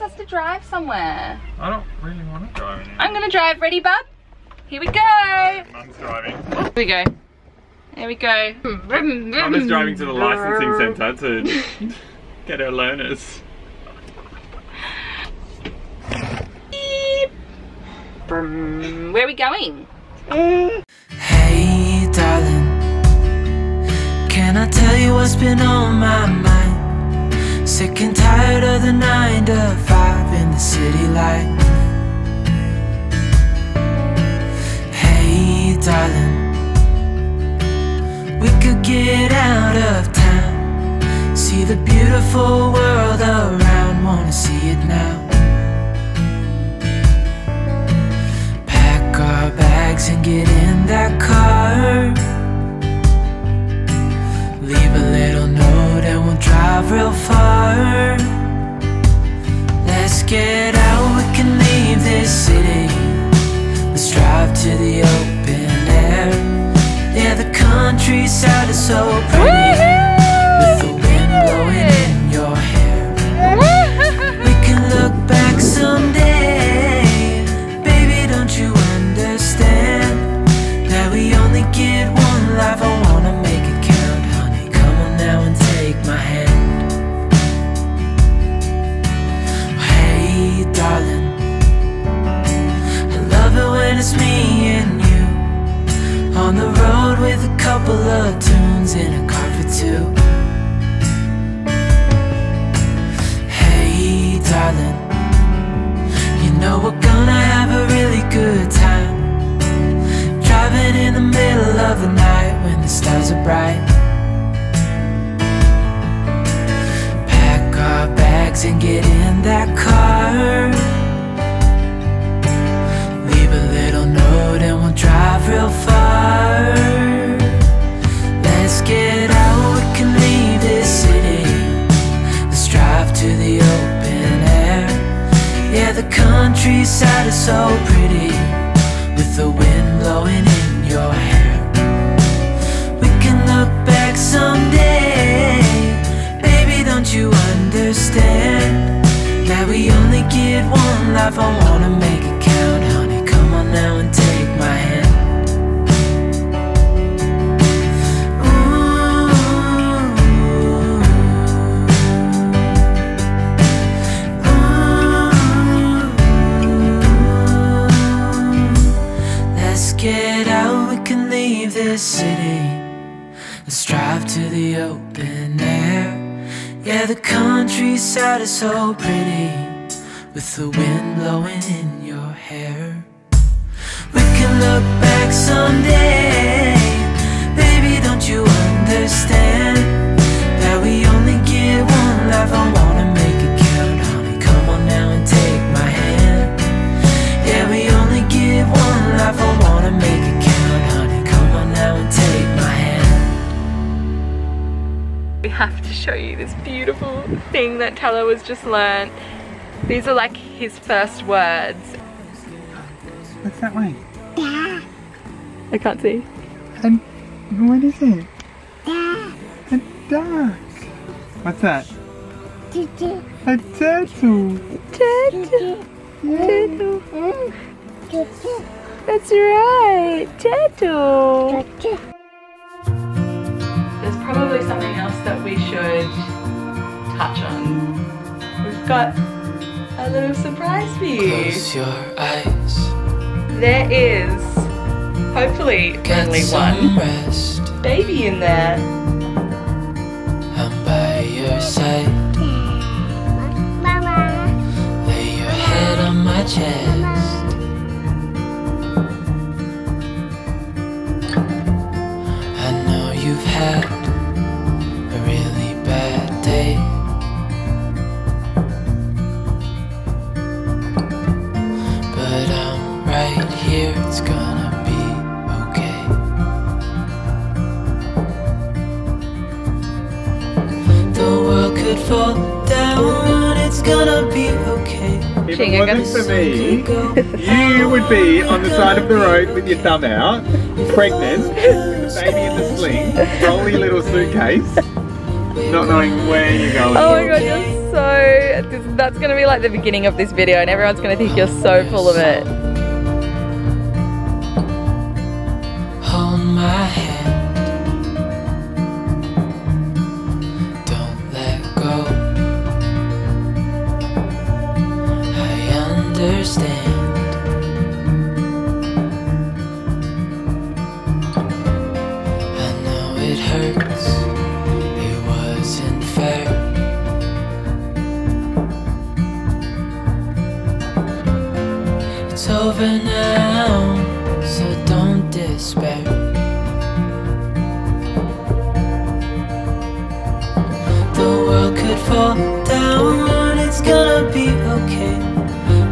wants us to drive somewhere. I don't really want to drive anymore. I'm gonna drive. Ready, bub? Here we go. Mum's driving. Here we go. Here we go. Mum is driving to the licensing centre to get her learners. Where are we going? Hey, darling, can I tell you what's been on my mind? Sick and tired of the nine to five in the city life. Hey, darling, we could get out of town, see the beautiful world around, wanna see it now. Pack our bags and get in that real far. Let's get out, we can leave this city. Let's drive to the open air. Yeah, the countryside is so pretty. Leave this city. Let's drive to the open air. Yeah, the countryside is so pretty with the wind blowing in your hair. We can look back someday. Baby, don't you understand have to show you this beautiful thing that Teller was just learned. These are like his first words. What's that way? I can't see. And what is it? A duck. What's that? A turtle. Turtle. Turtle. That's right. Turtle. There's probably something else that we should touch on. We've got a little surprise for you. Close your eyes. There is hopefully Get only one rest. baby in there. I'm by your side. Side of the road with your thumb out, pregnant, with the baby in the sling, rolling little suitcase, not knowing where you're going. Oh my god, you're so that's gonna be like the beginning of this video and everyone's gonna think you're so full of it. Fall down, it's gonna be okay.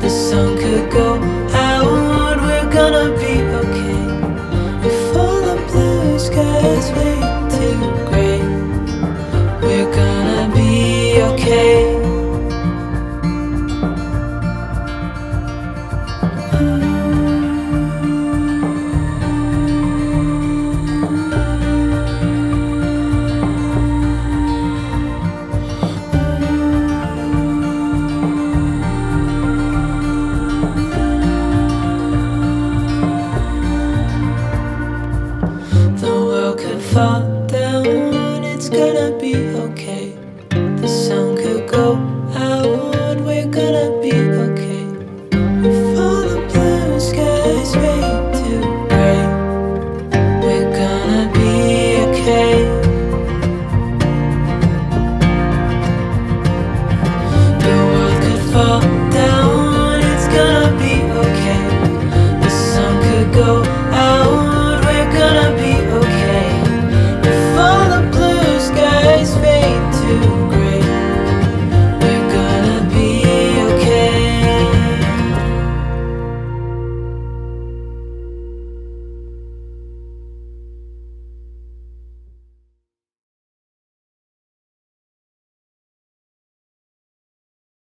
The sun could go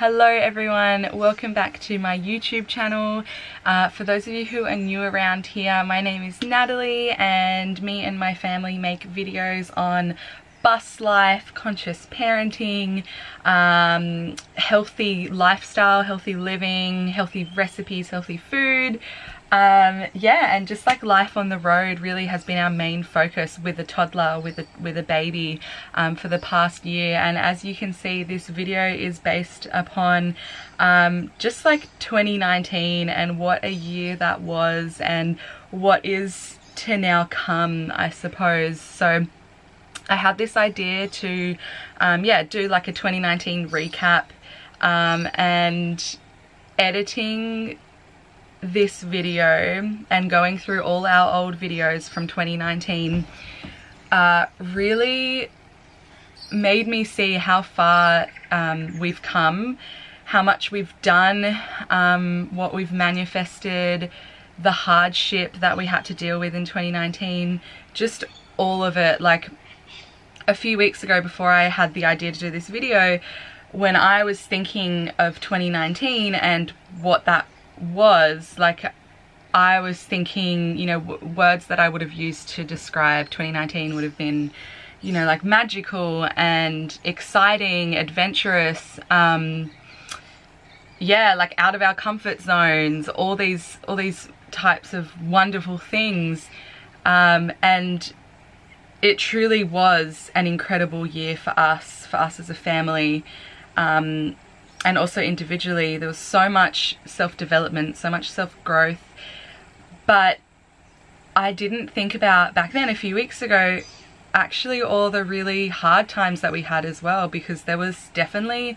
Hello everyone, welcome back to my YouTube channel. Uh, for those of you who are new around here, my name is Natalie and me and my family make videos on bus life, conscious parenting, um, healthy lifestyle, healthy living, healthy recipes, healthy food. Um, yeah, and just like life on the road really has been our main focus with a toddler, with a, with a baby um, for the past year. And as you can see, this video is based upon um, just like 2019 and what a year that was and what is to now come, I suppose. So I had this idea to, um, yeah, do like a 2019 recap um, and editing this video and going through all our old videos from 2019 uh, really made me see how far um, we've come, how much we've done, um, what we've manifested, the hardship that we had to deal with in 2019, just all of it. Like a few weeks ago before I had the idea to do this video, when I was thinking of 2019 and what that was, like I was thinking, you know, words that I would have used to describe 2019 would have been, you know, like magical and exciting, adventurous, um, yeah, like out of our comfort zones, all these, all these types of wonderful things. Um, and it truly was an incredible year for us, for us as a family. Um, and also individually, there was so much self-development, so much self-growth. But I didn't think about back then, a few weeks ago, actually all the really hard times that we had as well, because there was definitely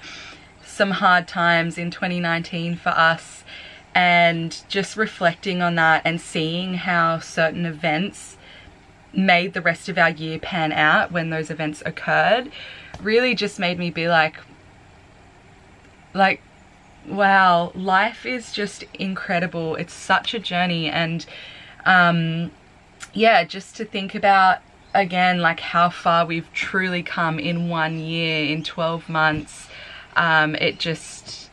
some hard times in 2019 for us and just reflecting on that and seeing how certain events made the rest of our year pan out when those events occurred really just made me be like like wow life is just incredible. It's such a journey. And um yeah just to think about again like how far we've truly come in one year in 12 months um it just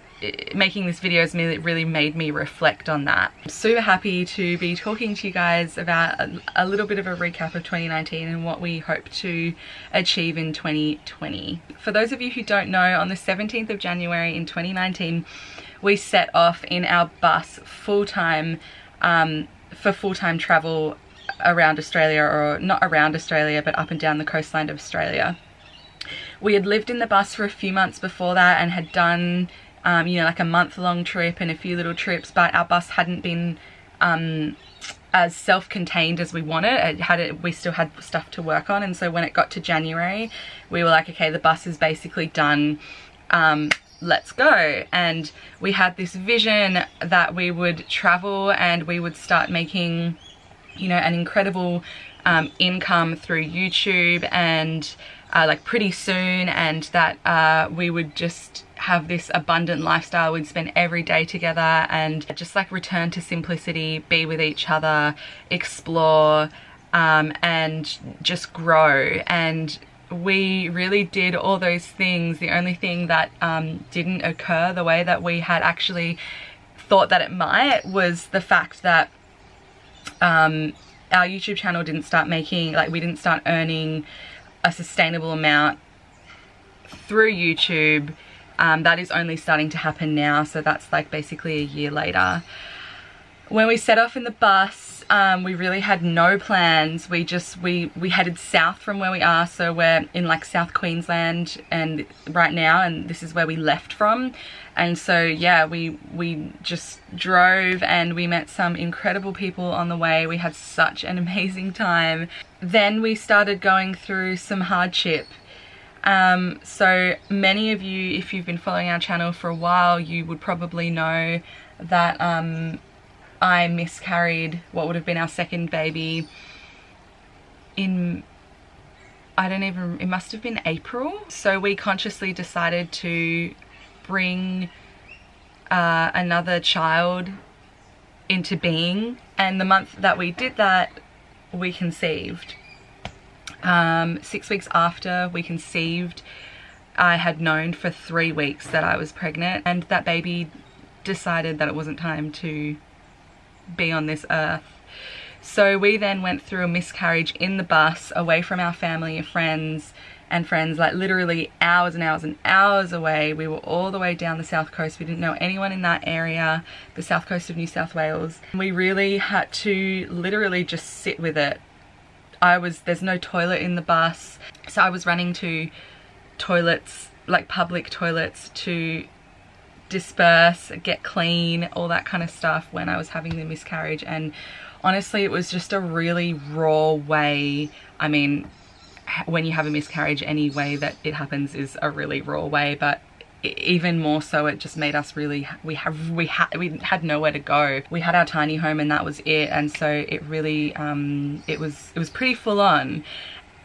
making this video has really made me reflect on that. I'm super happy to be talking to you guys about a, little bit of a recap of 2019 and what we hope to achieve in 2020. For those of you who don't know, on the 17th of January in 2019, we set off in our bus full-time um, for full-time travel around Australia or not around Australia but up and down the coastline of Australia. We had lived in the bus for a few months before that and had done um, you know, like a month long trip and a few little trips, but our bus hadn't been um, as self-contained as we wanted. It had it, we still had stuff to work on. And so when it got to January, we were like, okay, the bus is basically done. Um, let's go. And we had this vision that we would travel and we would start making, you know, an incredible um, income through YouTube and uh, like pretty soon and that uh, we would just have this abundant lifestyle. We'd spend every day together and just like return to simplicity, be with each other, explore, um, and just grow. And we really did all those things. The only thing that um, didn't occur the way that we had actually thought that it might was the fact that um, our YouTube channel didn't start making, like we didn't start earning a sustainable amount through YouTube um, that is only starting to happen now, so that's like basically a year later. When we set off in the bus, um, we really had no plans. We just, we, we headed south from where we are, so we're in like South Queensland and right now, and this is where we left from. And so, yeah, we, we just drove and we met some incredible people on the way. We had such an amazing time. Then we started going through some hardship um, so many of you, if you've been following our channel for a while, you would probably know that um, I miscarried what would have been our second baby in, I don't even, it must have been April. So we consciously decided to bring uh, another child into being. And the month that we did that, we conceived. Um, six weeks after we conceived, I had known for three weeks that I was pregnant and that baby decided that it wasn't time to be on this earth. So we then went through a miscarriage in the bus away from our family and friends and friends like literally hours and hours and hours away. We were all the way down the south coast. We didn't know anyone in that area, the south coast of New South Wales. We really had to literally just sit with it I was, there's no toilet in the bus. So I was running to toilets, like public toilets to disperse, get clean, all that kind of stuff when I was having the miscarriage. And honestly, it was just a really raw way. I mean, when you have a miscarriage, any way that it happens is a really raw way, but even more so it just made us really we have we had we had nowhere to go. We had our tiny home and that was it. And so it really um it was it was pretty full on.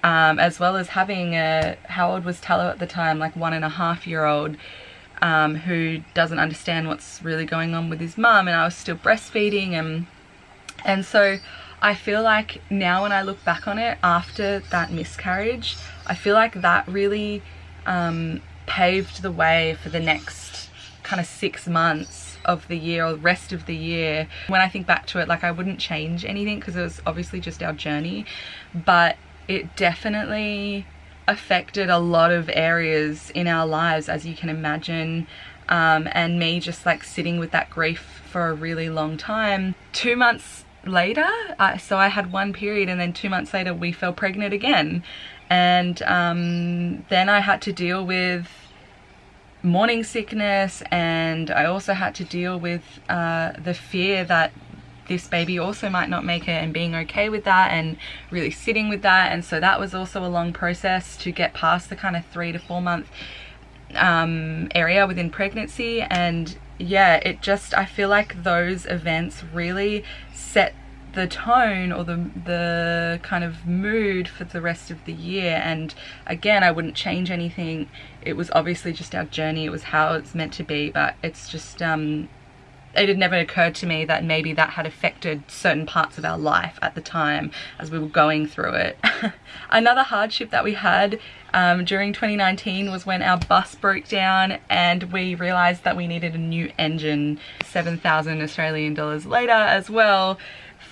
Um as well as having a how old was Tallow at the time? Like one and a half year old um who doesn't understand what's really going on with his mum and I was still breastfeeding and and so I feel like now when I look back on it after that miscarriage I feel like that really um paved the way for the next kind of six months of the year or the rest of the year. When I think back to it, like I wouldn't change anything because it was obviously just our journey, but it definitely affected a lot of areas in our lives as you can imagine um, and me just like sitting with that grief for a really long time. Two months later, so I had one period and then two months later we fell pregnant again and um, then I had to deal with morning sickness and I also had to deal with uh, the fear that this baby also might not make it and being okay with that and really sitting with that. And so that was also a long process to get past the kind of three to four month um, area within pregnancy. And yeah it just I feel like those events really set the tone or the the kind of mood for the rest of the year. And again I wouldn't change anything. It was obviously just our journey. It was how it's meant to be but it's just um it had never occurred to me that maybe that had affected certain parts of our life at the time as we were going through it. Another hardship that we had um, during 2019 was when our bus broke down and we realized that we needed a new engine 7,000 Australian dollars later as well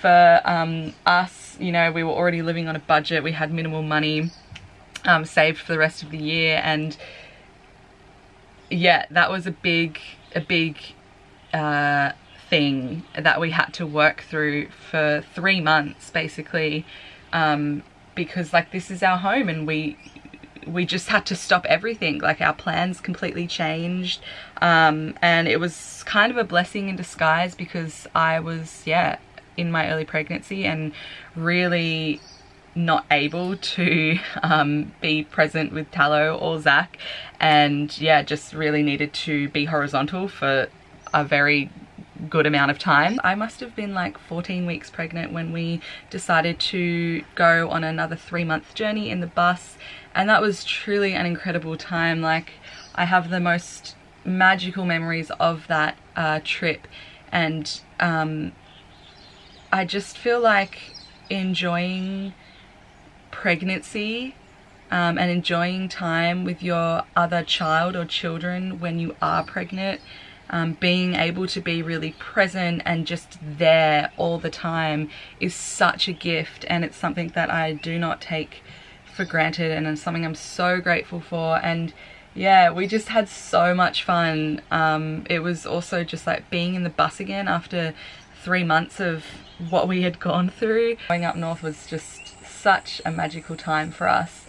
for um, us you know we were already living on a budget we had minimal money um, saved for the rest of the year and yeah that was a big a big uh, thing that we had to work through for three months basically um, because like this is our home and we we just had to stop everything. Like our plans completely changed um, and it was kind of a blessing in disguise because I was yeah in my early pregnancy and really not able to um, be present with Tallow or Zach. And yeah just really needed to be horizontal for a very good amount of time. I must have been like 14 weeks pregnant when we decided to go on another three month journey in the bus and that was truly an incredible time like I have the most magical memories of that uh, trip and um, I just feel like enjoying pregnancy um, and enjoying time with your other child or children when you are pregnant um, being able to be really present and just there all the time is such a gift and it's something that I do not take for granted and it's something I'm so grateful for. And yeah we just had so much fun. Um, it was also just like being in the bus again after three months of what we had gone through. Going up north was just such a magical time for us.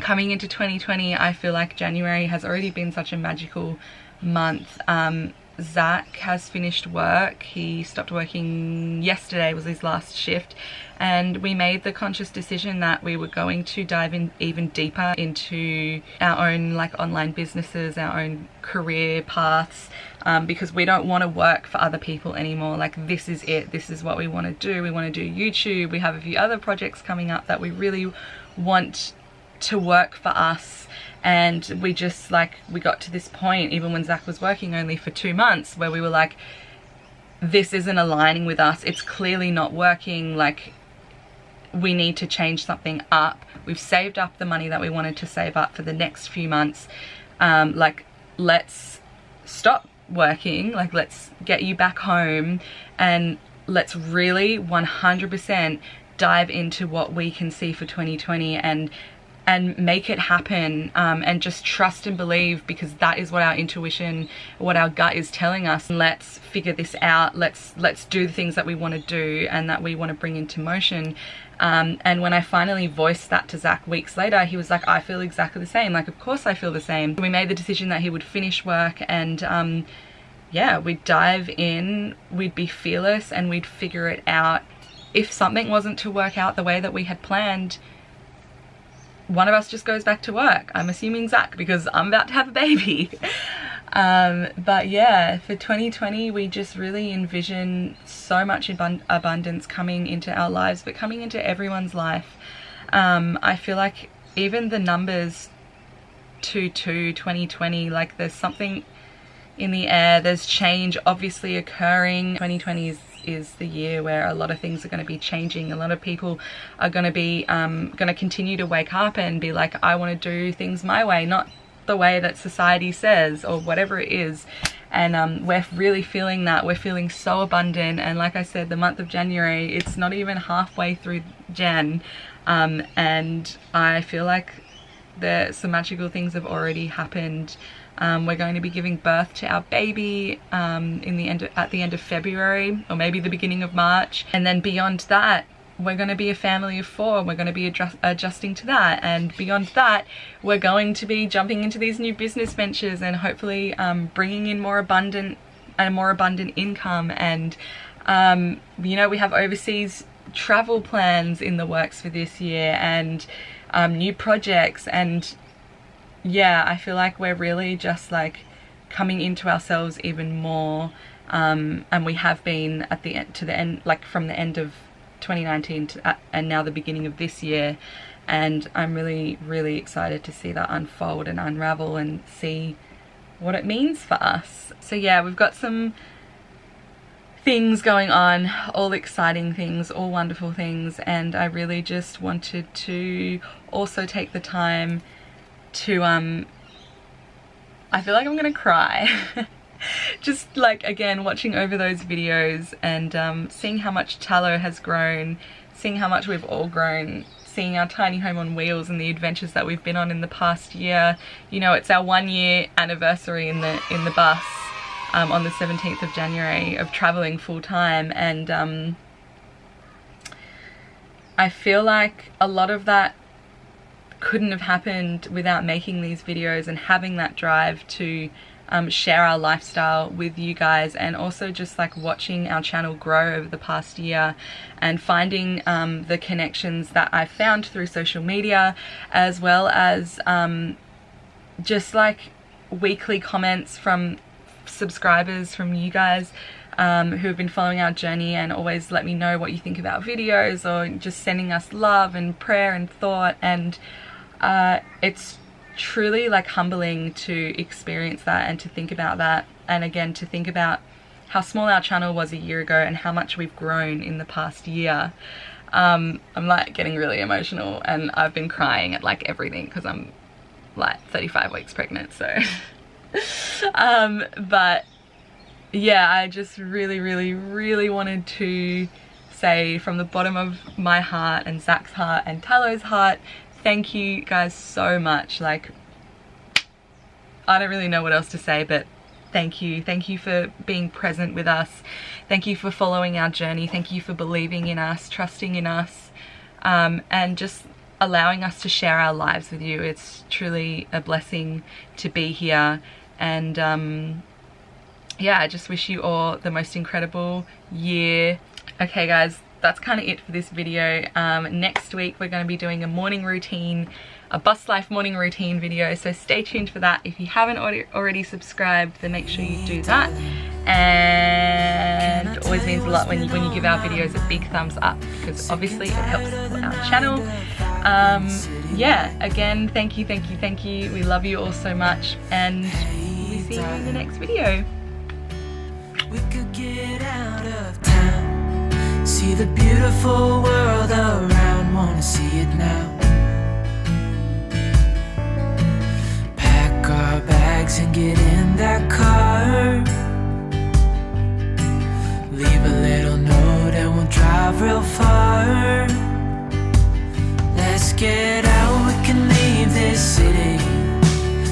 Coming into 2020 I feel like January has already been such a magical month. Um, Zach has finished work. He stopped working yesterday was his last shift and we made the conscious decision that we were going to dive in even deeper into our own like online businesses, our own career paths um, because we don't want to work for other people anymore. Like this is it. This is what we want to do. We want to do YouTube. We have a few other projects coming up that we really want to work for us and we just like we got to this point even when Zach was working only for two months where we were like this isn't aligning with us. It's clearly not working. Like we need to change something up. We've saved up the money that we wanted to save up for the next few months. Um, like let's stop working. Like let's get you back home. And let's really 100% dive into what we can see for 2020 and and make it happen um, and just trust and believe because that is what our intuition what our gut is telling us. Let's figure this out. Let's let's do the things that we want to do and that we want to bring into motion. Um, and when I finally voiced that to Zach weeks later he was like I feel exactly the same. Like of course I feel the same. We made the decision that he would finish work and um, yeah we'd dive in we'd be fearless and we'd figure it out. If something wasn't to work out the way that we had planned one of us just goes back to work. I'm assuming Zach because I'm about to have a baby. um, but yeah, for 2020, we just really envision so much abund abundance coming into our lives, but coming into everyone's life. Um, I feel like even the numbers 2 2 2020, like there's something in the air, there's change obviously occurring. 2020 is is the year where a lot of things are going to be changing. A lot of people are going to be um, going to continue to wake up and be like, I want to do things my way, not the way that society says or whatever it is. And um, we're really feeling that. We're feeling so abundant. And like I said, the month of January, it's not even halfway through Jan. Um, and I feel like the, some magical things have already happened um, we're going to be giving birth to our baby um, in the end of, at the end of February or maybe the beginning of March. And then beyond that, we're going to be a family of four. We're going to be adjust adjusting to that. And beyond that, we're going to be jumping into these new business ventures and hopefully um, bringing in more abundant and more abundant income. And, um, you know, we have overseas travel plans in the works for this year and um, new projects and yeah, I feel like we're really just like coming into ourselves even more. Um, and we have been at the end to the end, like from the end of 2019 to, uh, and now the beginning of this year. And I'm really, really excited to see that unfold and unravel and see what it means for us. So yeah, we've got some things going on, all exciting things, all wonderful things, and I really just wanted to also take the time to, um, I feel like I'm gonna cry. just like again watching over those videos and um, seeing how much Tallow has grown, seeing how much we've all grown, seeing our tiny home on wheels and the adventures that we've been on in the past year. You know, it's our one year anniversary in the in the bus um, on the 17th of January of traveling full time and um, I feel like a lot of that couldn't have happened without making these videos and having that drive to um, share our lifestyle with you guys and also just like watching our channel grow over the past year and finding um, the connections that I've found through social media as well as um, just like weekly comments from subscribers from you guys um, who have been following our journey and always let me know what you think about videos or just sending us love and prayer and thought and uh, it's truly like humbling to experience that and to think about that. And again to think about how small our channel was a year ago and how much we've grown in the past year. Um, I'm like getting really emotional and I've been crying at like everything because I'm like 35 weeks pregnant so. Um, but yeah I just really really really wanted to say from the bottom of my heart and Zach's heart and Tallow's heart thank you guys so much. Like I don't really know what else to say but thank you. Thank you for being present with us. Thank you for following our journey. Thank you for believing in us trusting in us um, and just allowing us to share our lives with you. It's truly a blessing to be here. And um, yeah I just wish you all the most incredible year. Okay guys that's kind of it for this video. Um, next week we're going to be doing a morning routine, a bus life morning routine video, so stay tuned for that. If you haven't already subscribed, then make sure you do that. And it always means a lot when you, when you give our videos a big thumbs up, because obviously it helps our channel. Um, yeah, again, thank you, thank you, thank you. We love you all so much, and we'll see you in the next video. See the beautiful world around, wanna see it now. Pack our bags and get in that car. Leave a little note and we'll drive real far. Let's get out, we can leave this city.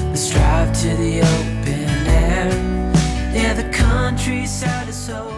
Let's drive to the open air. Yeah, the countryside is so